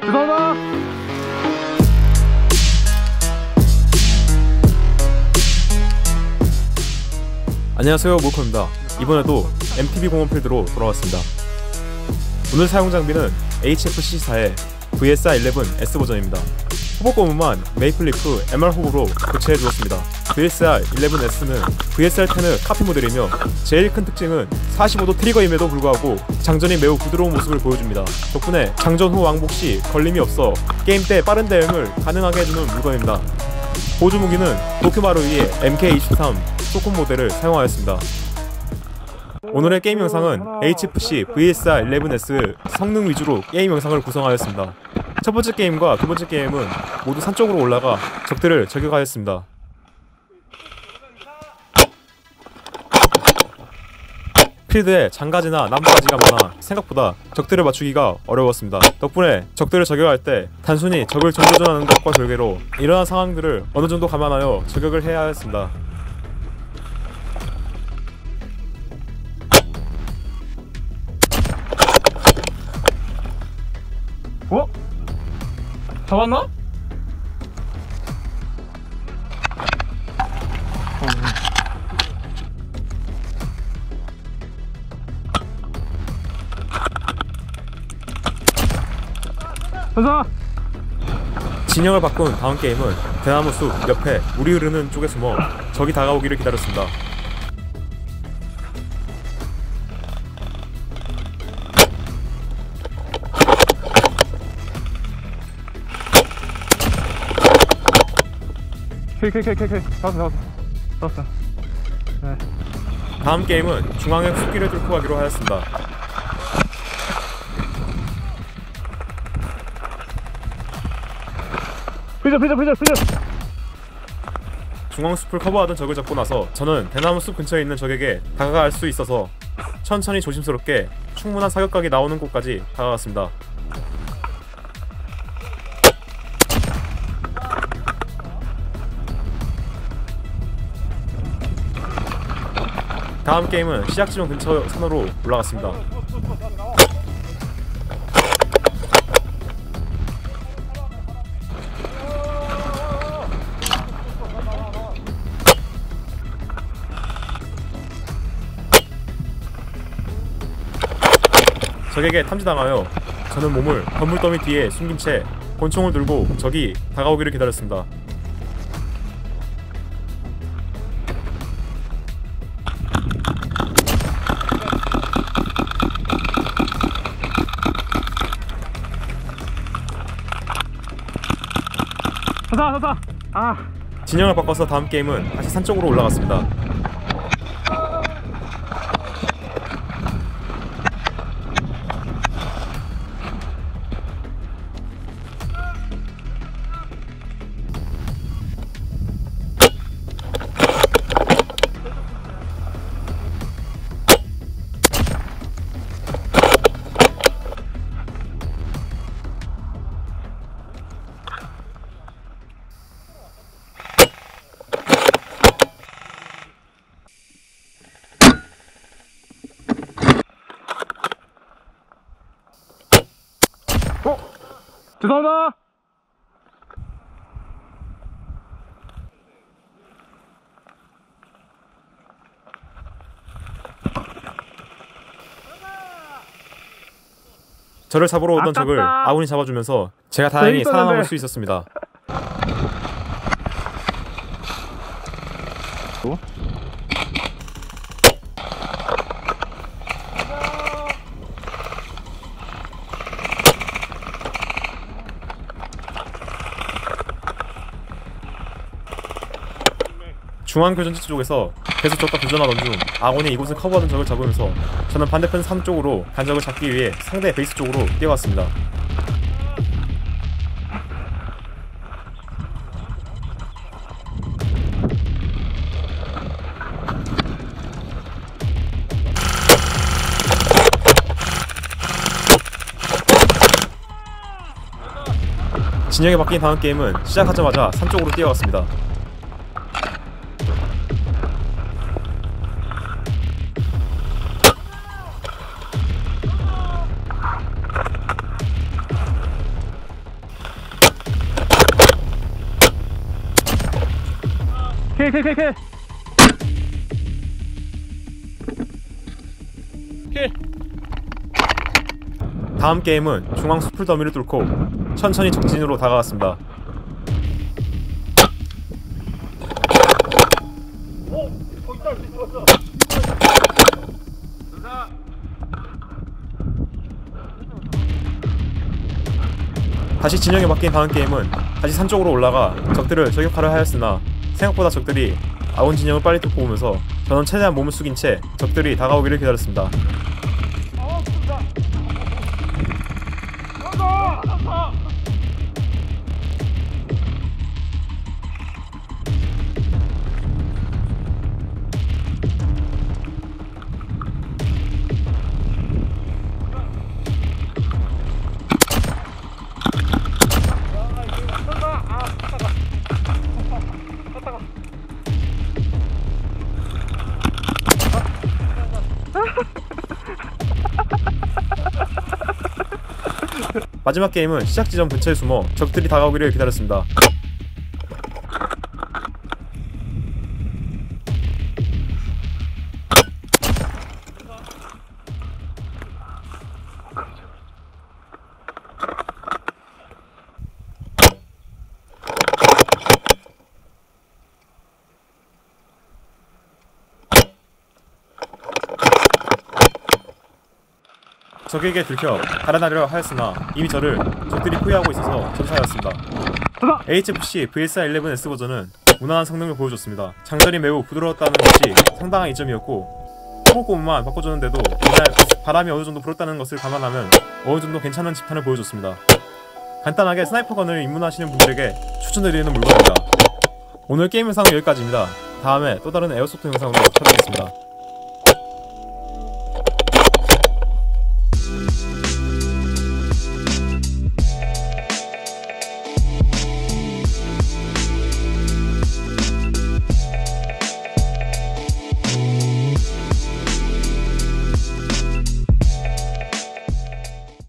죄송하다. 안녕하세요 모커입니다. 이번에도 MTV 공원 필드로 돌아왔습니다 오늘 사용 장비는 HFC사의 VSR11S 버전입니다. 호보 고무만 메이플리프 MR 호구로 교체해 주었습니다. VSR11S는 VSR10의 카피 모델이며 제일 큰 특징은 45도 트리거임에도 불구하고 장전이 매우 부드러운 모습을 보여줍니다. 덕분에 장전 후 왕복 시 걸림이 없어 게임 때 빠른 대응을 가능하게 해주는 물건입니다. 보조 무기는 도쿄마루이의 MK23 소콘 모델을 사용하였습니다. 오늘의 게임 영상은 HFC VSR11S 성능 위주로 게임 영상을 구성하였습니다. 첫 번째 게임과 두 번째 게임은 모두 산 쪽으로 올라가 적들을 저격하였습니다. 필드에 장가지나 나무가지가 많아 생각보다 적들을 맞추기가 어려웠습니다. 덕분에 적들을 저격할 때 단순히 적을 정교전하는 것과 별개로 이러한 상황들을 어느 정도 감안하여 저격을 해야 했습니다. 어? 잡았나? 가자. 진영을 바꾼 다음 게임은 대나무 숲 옆에 물이 흐르는 쪽에 숨어 적이 다가오기를 기다렸습니다. 잡았어 잡았어 잡았어. 네. 다음 게임은 중앙의 숲길을 뚫고 가기로 하였습니다. 피자 피자 피자 피자. 중앙 숲을 커버하던 적을 잡고 나서 저는 대나무 숲 근처에 있는 적에게 다가갈 수 있어서 천천히 조심스럽게 충분한 사격각이 나오는 곳까지 다가갔습니다. 다음 게임은 시작 지점 근처 산으로 올라갔습니다. 적에게 탐지당하여 저는 몸을 건물 더미 뒤에 숨긴 채 권총을 들고 적이 다가오기를 기다렸습니다. 가자 가자. 아. 진영을 바꿔서 다음 게임은 다시 산 쪽으로 올라갔습니다. 죄송합니다. 저를 잡으러 오던 아깝다. 적을 아군이 잡아주면서 제가 다행히 재밌었는데. 살아남을 수 있었습니다. 중앙 교전지 쪽에서 계속 적과 교전하던 중 아군이 이곳을 커버하던 적을 잡으면서 저는 반대편 산 쪽으로 간적을 잡기 위해 상대 베이스 쪽으로 뛰어갔습니다. 진영이 바뀐 다음 게임은 시작하자마자 산 쪽으로 뛰어갔습니다. K. 다음 게임은 중앙 수풀 더미를 뚫고 천천히 적진으로 다가갔습니다. 다시 진영이 바뀐 다음 게임은 다시 산 쪽으로 올라가 적들을 저격하려 하였으나 생각보다 적들이 아군 진영을 빨리 뚫고 오면서 저는 최대한 몸을 숙인 채 적들이 다가오기를 기다렸습니다. 마지막 게임은 시작 지점 근처에 숨어 적들이 다가오기를 기다렸습니다. 적에게 들켜 달아나려 하였으나 이미 저를 적들이 포위하고 있어서 전사하였습니다. HFC VSR11 S 버전은 무난한 성능을 보여줬습니다. 장전이 매우 부드러웠다는 것이 상당한 이점이었고 hop-up 고무만 바꿔줬는데도 이날 바람이 어느 정도 불었다는 것을 감안하면 어느 정도 괜찮은 집탄을 보여줬습니다. 간단하게 sniper gun을 입문하시는 분들에게 추천드리는 물건입니다. 오늘 게임 영상은 여기까지입니다. 다음에 또 다른 airsoft 영상으로 찾아뵙겠습니다.